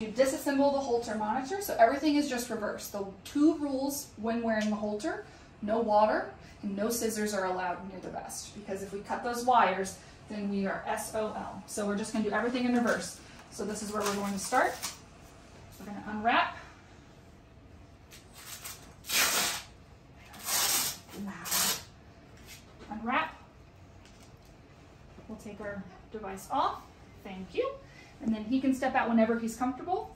You disassemble the Holter monitor, so everything is just reversed. The two rules when wearing the Holter, no water and no scissors are allowed near the vest because if we cut those wires, then we are SOL. So we're just gonna do everything in reverse. So this is where we're going to start. We're gonna unwrap. Unwrap. We'll take our device off. Thank you. And then he can step out whenever he's comfortable.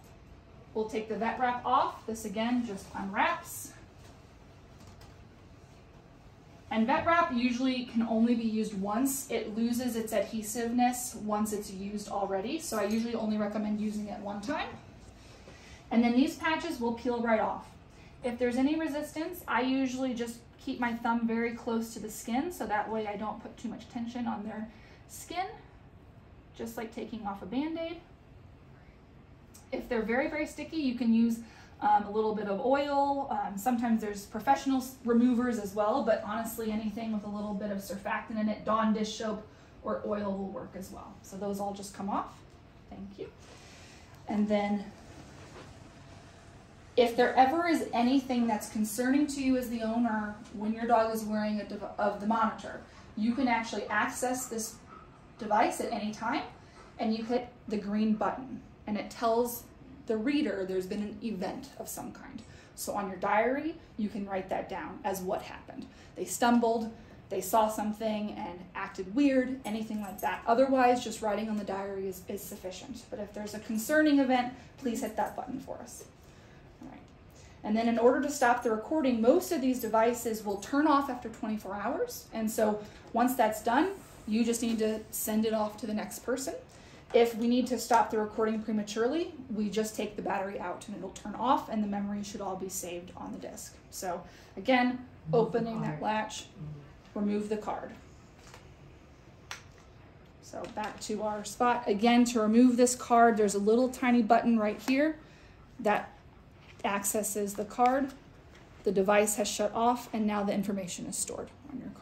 We'll take the vet wrap off. This again just unwraps. And vet wrap usually can only be used once. It loses its adhesiveness once it's used already. So I usually only recommend using it one time. And then these patches will peel right off. If there's any resistance, I usually just keep my thumb very close to the skin so that way I don't put too much tension on their skin just like taking off a band-aid. If they're very, very sticky, you can use um, a little bit of oil. Um, sometimes there's professional removers as well, but honestly, anything with a little bit of surfactant in it, Dawn dish soap or oil will work as well. So those all just come off. Thank you. And then if there ever is anything that's concerning to you as the owner when your dog is wearing a Holter monitor, you can actually access this device at any time and you hit the green button and it tells the reader there's been an event of some kind. So on your diary, you can write that down as what happened. They stumbled, they saw something and acted weird, anything like that. Otherwise, just writing on the diary is, is sufficient. But if there's a concerning event, please hit that button for us. All right. And then in order to stop the recording, most of these devices will turn off after 24 hours. And so once that's done, you just need to send it off to the next person. If we need to stop the recording prematurely, we just take the battery out and it'll turn off and the memory should all be saved on the disk. So again, opening that latch, remove the card. So back to our spot. Again, to remove this card, there's a little tiny button right here that accesses the card. The device has shut off and now the information is stored on your card.